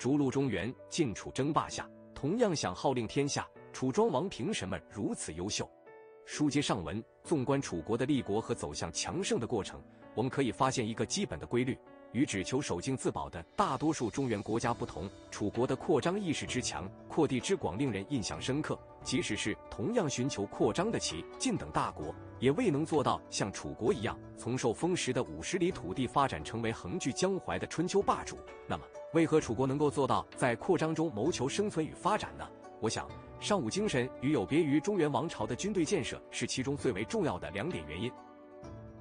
逐鹿中原，晋楚争霸下，同样想号令天下，楚庄王凭什么如此优秀？书接上文，纵观楚国的立国和走向强盛的过程，我们可以发现一个基本的规律。与只求守静自保的大多数中原国家不同，楚国的扩张意识之强、扩地之广，令人印象深刻。即使是同样寻求扩张的齐、晋等大国，也未能做到像楚国一样，从受封时的五十里土地发展成为横踞江淮的春秋霸主。那么，为何楚国能够做到在扩张中谋求生存与发展呢？我想，尚武精神与有别于中原王朝的军队建设是其中最为重要的两点原因。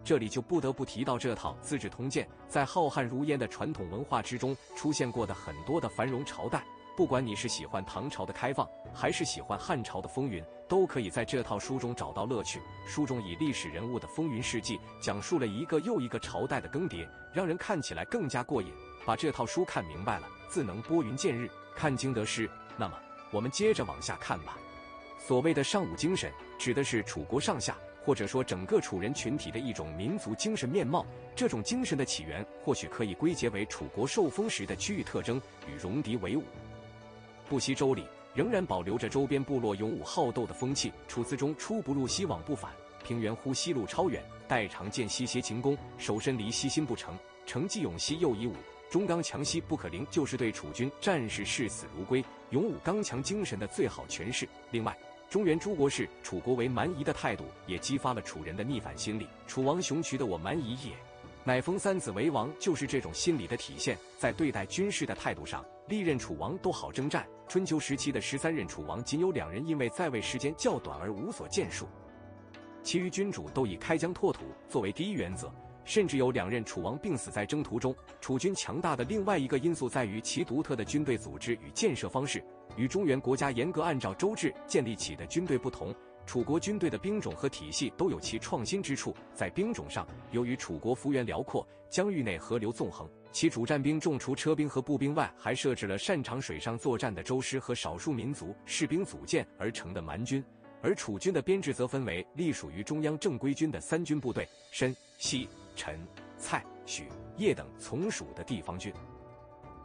这里就不得不提到这套《资治通鉴》在浩瀚如烟的传统文化之中出现过的很多的繁荣朝代。不管你是喜欢唐朝的开放，还是喜欢汉朝的风云，都可以在这套书中找到乐趣。书中以历史人物的风云事迹，讲述了一个又一个朝代的更迭，让人看起来更加过瘾。把这套书看明白了，自能拨云见日，看经得诗。那么，我们接着往下看吧。所谓的尚武精神，指的是楚国上下。或者说，整个楚人群体的一种民族精神面貌。这种精神的起源，或许可以归结为楚国受封时的区域特征与戎狄为伍。不息周礼，仍然保留着周边部落勇武好斗的风气。楚辞中“出不入，西往不返，平原乎西路超远，代长剑西挟秦弓，守身离西心不成，成既勇西又以武，忠刚强西不可凌”，就是对楚军战士视死如归、勇武刚强精神的最好诠释。另外，中原诸国视楚国为蛮夷的态度，也激发了楚人的逆反心理。楚王雄渠的我蛮夷也，乃封三子为王，就是这种心理的体现。在对待军事的态度上，历任楚王都好征战。春秋时期的十三任楚王，仅有两人因为在位时间较短而无所建树，其余君主都以开疆拓土作为第一原则。甚至有两任楚王病死在征途中。楚军强大的另外一个因素在于其独特的军队组织与建设方式。与中原国家严格按照周制建立起的军队不同，楚国军队的兵种和体系都有其创新之处。在兵种上，由于楚国幅员辽阔，疆域内河流纵横，其主战兵众除车兵和步兵外，还设置了擅长水上作战的舟师和少数民族士兵组建而成的蛮军。而楚军的编制则分为隶属于中央正规军的三军部队：申、西、陈、蔡、许、叶等从属的地方军。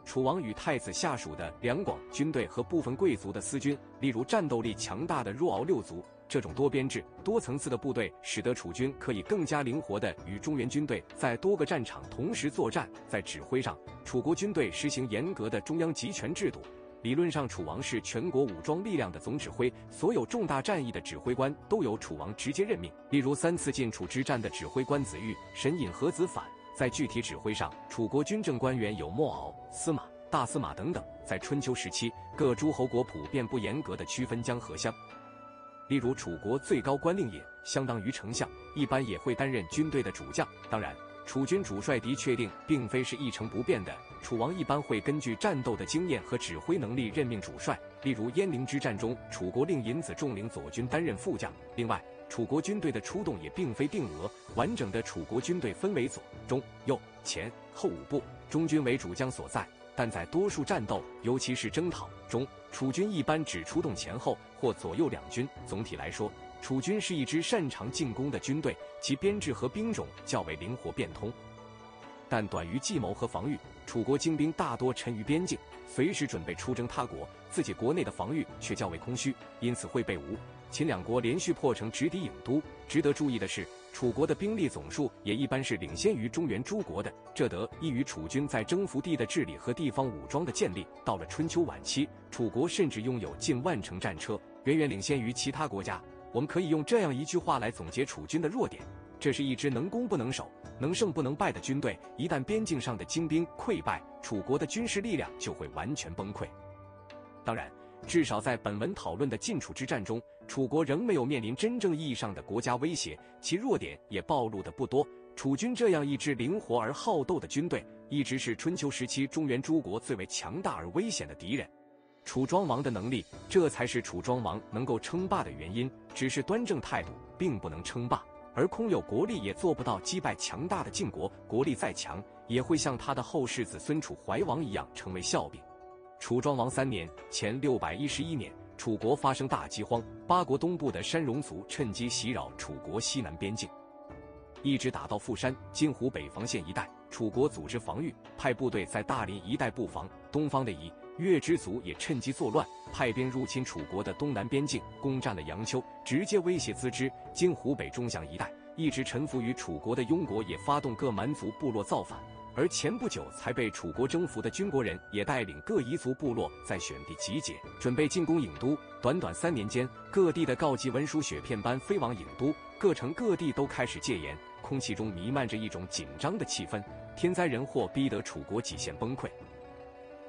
楚王与太子下属的两广军队和部分贵族的私军，例如战斗力强大的若敖六族，这种多编制、多层次的部队，使得楚军可以更加灵活地与中原军队在多个战场同时作战。在指挥上，楚国军队实行严格的中央集权制度。理论上，楚王是全国武装力量的总指挥，所有重大战役的指挥官都由楚王直接任命。例如，三次晋楚之战的指挥官子玉、沈尹和子反。在具体指挥上，楚国军政官员有莫敖、司马、大司马等等。在春秋时期，各诸侯国普遍不严格的区分江河乡。例如，楚国最高官令也，相当于丞相，一般也会担任军队的主将。当然，楚军主帅的确定并非是一成不变的，楚王一般会根据战斗的经验和指挥能力任命主帅。例如，鄢陵之战中，楚国令尹子重领左军担任副将。另外，楚国军队的出动也并非定额，完整的楚国军队分为左、中、右、前、后五部，中军为主将所在。但在多数战斗，尤其是征讨中，楚军一般只出动前后或左右两军。总体来说，楚军是一支擅长进攻的军队，其编制和兵种较为灵活变通。但短于计谋和防御，楚国精兵大多沉于边境，随时准备出征他国，自己国内的防御却较为空虚，因此会被吴。秦两国连续破城直抵郢都。值得注意的是，楚国的兵力总数也一般是领先于中原诸国的，这得益于楚军在征服地的治理和地方武装的建立。到了春秋晚期，楚国甚至拥有近万乘战车，远远领先于其他国家。我们可以用这样一句话来总结楚军的弱点：这是一支能攻不能守、能胜不能败的军队。一旦边境上的精兵溃败，楚国的军事力量就会完全崩溃。当然。至少在本文讨论的晋楚之战中，楚国仍没有面临真正意义上的国家威胁，其弱点也暴露的不多。楚军这样一支灵活而好斗的军队，一直是春秋时期中原诸国最为强大而危险的敌人。楚庄王的能力，这才是楚庄王能够称霸的原因。只是端正态度，并不能称霸；而空有国力，也做不到击败强大的晋国。国力再强，也会像他的后世子孙楚怀王一样，成为笑柄。楚庄王三年（前六百一十一年），楚国发生大饥荒，八国东部的山戎族趁机袭扰楚国西南边境，一直打到富山（今湖北房县一带）。楚国组织防御，派部队在大林一带布防。东方的夷、月之族也趁机作乱，派兵入侵楚国的东南边境，攻占了阳丘，直接威胁资支、今湖北中祥一带。一直臣服于楚国的庸国也发动各蛮族部落造反，而前不久才被楚国征服的军国人也带领各彝族部落在选地集结，准备进攻郢都。短短三年间，各地的告急文书雪片般飞往郢都，各城各地都开始戒严，空气中弥漫着一种紧张的气氛，天灾人祸逼得楚国几线崩溃。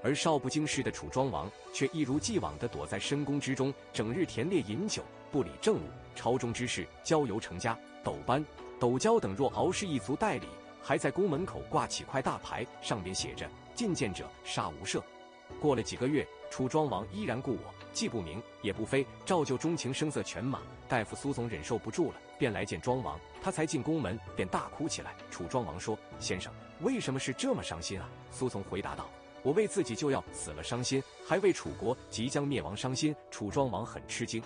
而少不经事的楚庄王却一如既往地躲在深宫之中，整日田猎饮酒，不理政务，朝中之事交由成家、斗班、斗椒等若敖氏一族代理，还在宫门口挂起块大牌，上边写着“觐见者杀无赦”。过了几个月，楚庄王依然故我，既不明也不非，照旧钟情声色犬马。大夫苏从忍受不住了，便来见庄王。他才进宫门，便大哭起来。楚庄王说：“先生，为什么是这么伤心啊？”苏从回答道。我为自己就要死了伤心，还为楚国即将灭亡伤心。楚庄王很吃惊，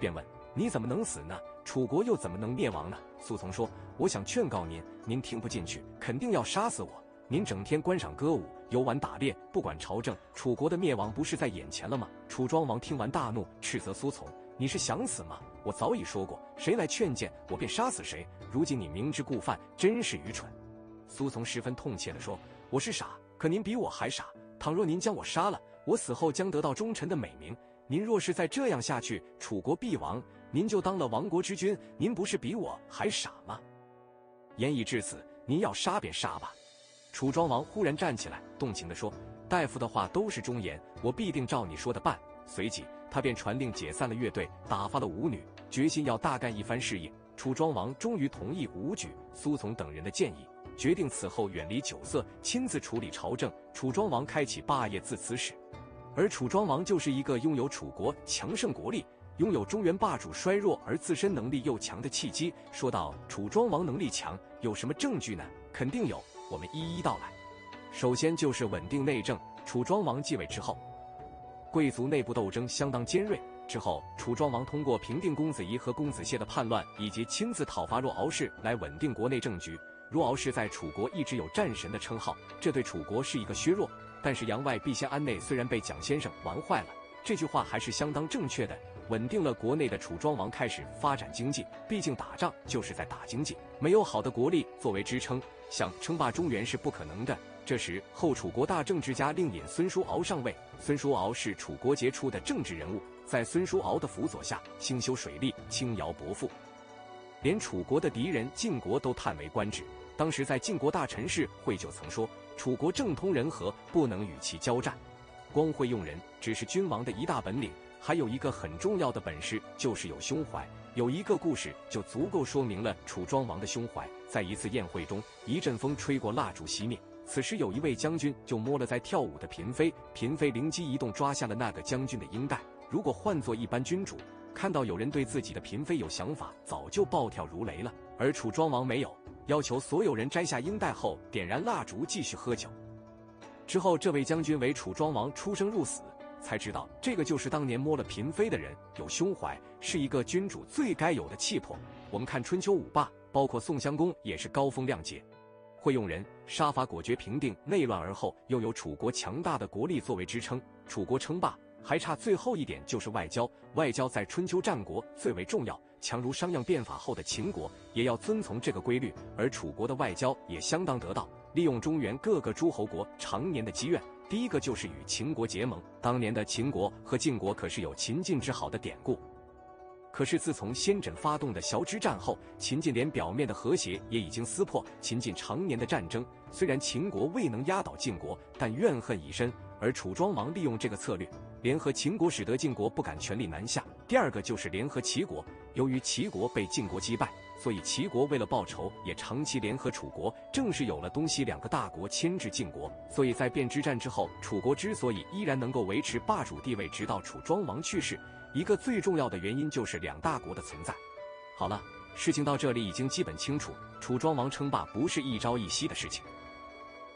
便问：“你怎么能死呢？楚国又怎么能灭亡呢？”苏从说：“我想劝告您，您听不进去，肯定要杀死我。您整天观赏歌舞、游玩打猎，不管朝政，楚国的灭亡不是在眼前了吗？”楚庄王听完大怒，斥责苏从：“你是想死吗？我早已说过，谁来劝谏，我便杀死谁。如今你明知故犯，真是愚蠢。”苏从十分痛切地说：“我是傻。”可您比我还傻。倘若您将我杀了，我死后将得到忠臣的美名。您若是再这样下去，楚国必亡，您就当了亡国之君。您不是比我还傻吗？言已至此，您要杀便杀吧。楚庄王忽然站起来，动情地说：“大夫的话都是忠言，我必定照你说的办。”随即，他便传令解散了乐队，打发了舞女，决心要大干一番事业。楚庄王终于同意武举、苏从等人的建议。决定此后远离酒色，亲自处理朝政。楚庄王开启霸业自此始，而楚庄王就是一个拥有楚国强盛国力、拥有中原霸主衰弱而自身能力又强的契机。说到楚庄王能力强，有什么证据呢？肯定有，我们一一道来。首先就是稳定内政。楚庄王继位之后，贵族内部斗争相当尖锐。之后，楚庄王通过平定公子仪和公子燮的叛乱，以及亲自讨伐若敖氏，来稳定国内政局。若敖氏在楚国一直有战神的称号，这对楚国是一个削弱。但是杨外必先安内虽然被蒋先生玩坏了，这句话还是相当正确的，稳定了国内的楚庄王开始发展经济。毕竟打仗就是在打经济，没有好的国力作为支撑，想称霸中原是不可能的。这时，后楚国大政治家令尹孙叔敖上位。孙叔敖是楚国杰出的政治人物，在孙叔敖的辅佐下，兴修水利，轻徭薄赋。连楚国的敌人晋国都叹为观止。当时在晋国大臣氏会就曾说：“楚国政通人和，不能与其交战。光会用人只是君王的一大本领，还有一个很重要的本事就是有胸怀。”有一个故事就足够说明了楚庄王的胸怀。在一次宴会中，一阵风吹过，蜡烛熄灭。此时有一位将军就摸了在跳舞的嫔妃，嫔妃灵机一动，抓下了那个将军的缨带。如果换做一般君主，看到有人对自己的嫔妃有想法，早就暴跳如雷了。而楚庄王没有，要求所有人摘下缨带后，点燃蜡烛继续喝酒。之后，这位将军为楚庄王出生入死，才知道这个就是当年摸了嫔妃的人，有胸怀，是一个君主最该有的气魄。我们看春秋五霸，包括宋襄公，也是高风亮节，会用人，杀伐果决，平定内乱而后又有楚国强大的国力作为支撑，楚国称霸。还差最后一点就是外交，外交在春秋战国最为重要，强如商鞅变法后的秦国，也要遵从这个规律。而楚国的外交也相当得当，利用中原各个诸侯国常年的积怨，第一个就是与秦国结盟。当年的秦国和晋国可是有秦晋之好的典故。可是自从先轸发动的崤之战后，秦晋连表面的和谐也已经撕破。秦晋常年的战争，虽然秦国未能压倒晋国，但怨恨已深。而楚庄王利用这个策略。联合秦国，使得晋国不敢全力南下。第二个就是联合齐国，由于齐国被晋国击败，所以齐国为了报仇，也长期联合楚国。正是有了东西两个大国牵制晋国，所以在卞之战之后，楚国之所以依然能够维持霸主地位，直到楚庄王去世，一个最重要的原因就是两大国的存在。好了，事情到这里已经基本清楚，楚庄王称霸不是一朝一夕的事情。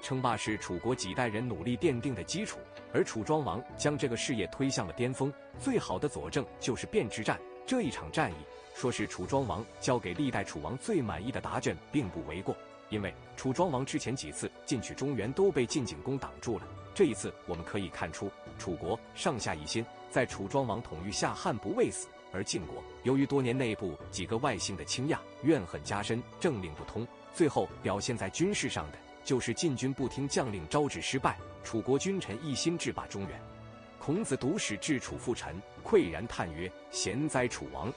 称霸是楚国几代人努力奠定的基础，而楚庄王将这个事业推向了巅峰。最好的佐证就是卞之战这一场战役，说是楚庄王交给历代楚王最满意的答卷，并不为过。因为楚庄王之前几次进取中原都被晋景公挡住了，这。一次，我们可以看出，楚国上下一心，在楚庄王统御下汉不畏死。而晋国由于多年内部几个外姓的倾轧，怨恨加深，政令不通，最后表现在军事上的就是晋军不听将令招致失败，楚国君臣一心制霸中原。孔子读史至楚复臣，喟然叹曰：“贤哉，楚王，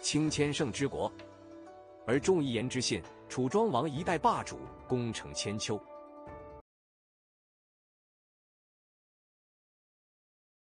轻千乘之国，而重一言之信。楚庄王一代霸主，功成千秋。”